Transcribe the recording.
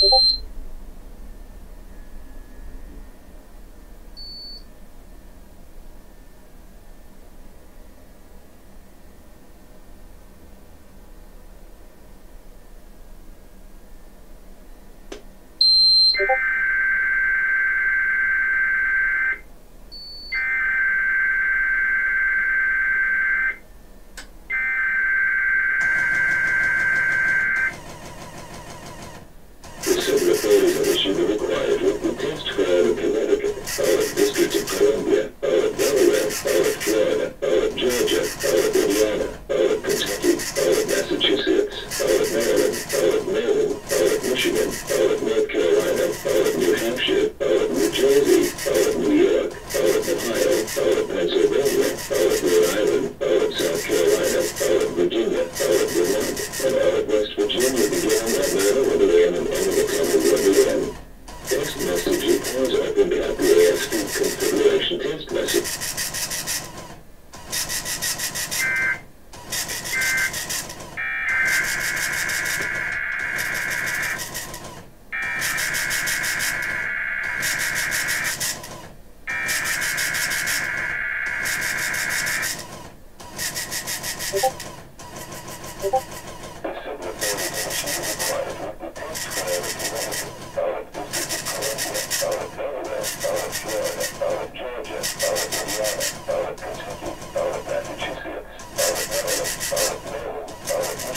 Thank you. Configuration text message.